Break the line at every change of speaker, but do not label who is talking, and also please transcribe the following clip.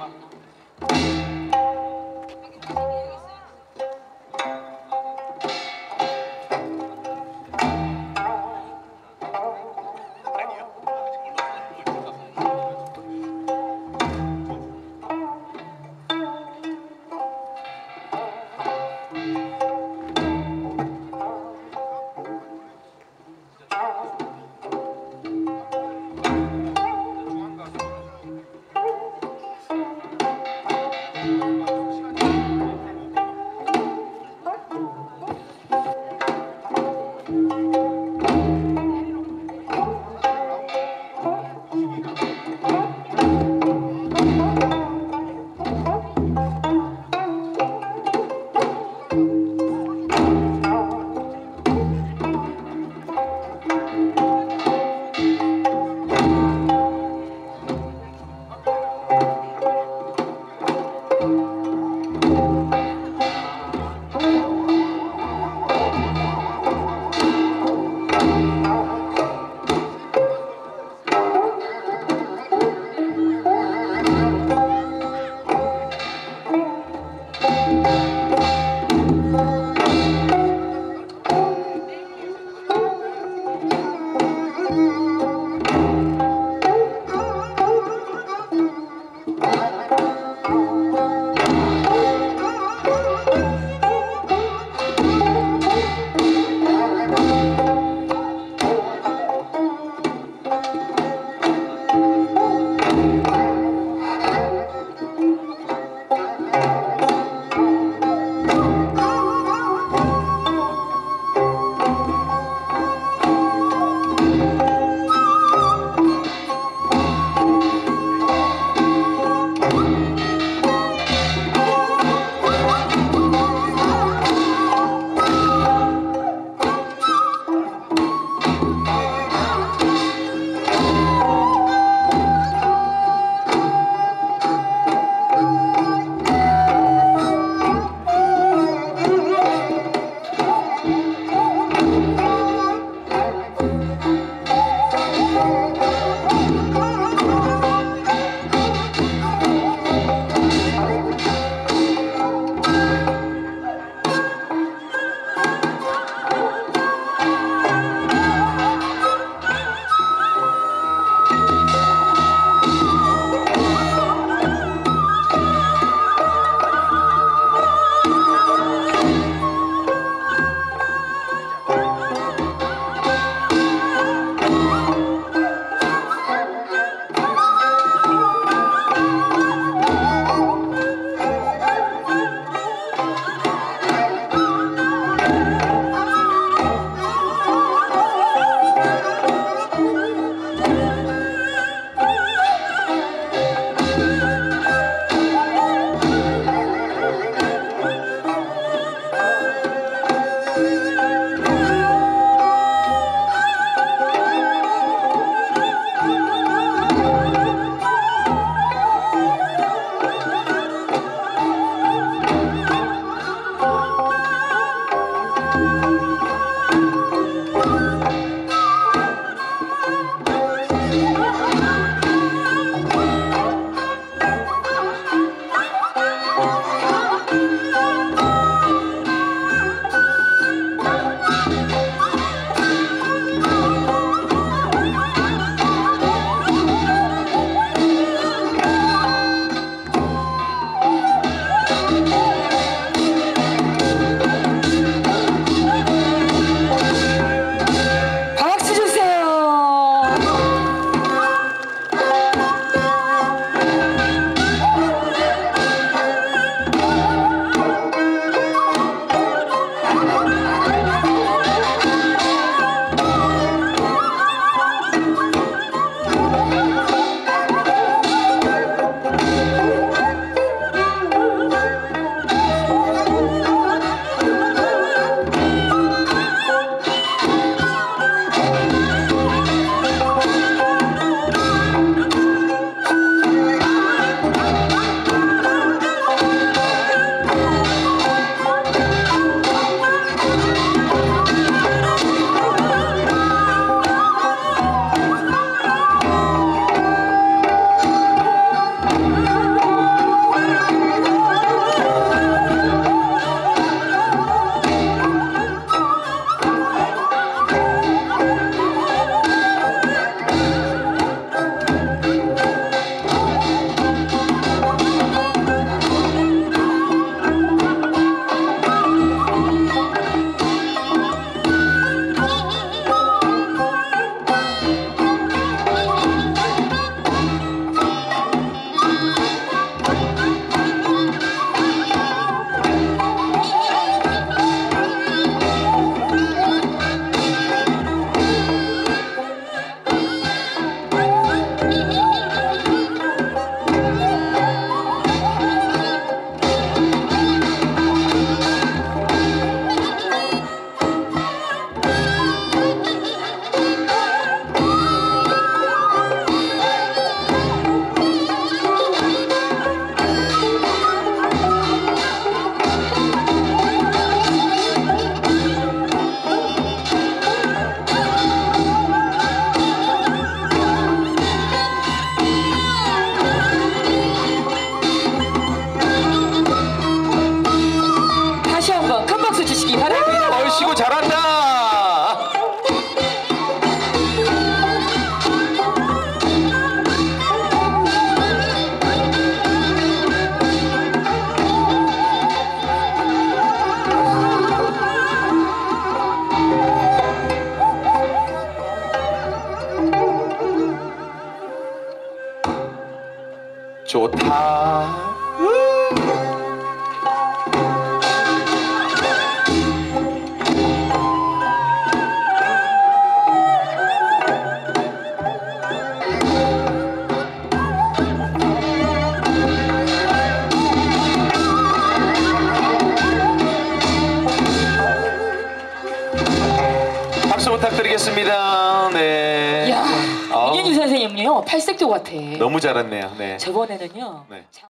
様 좋다.
팔색조 같아.
너무 잘했네요. 네.
저번에는요.
네.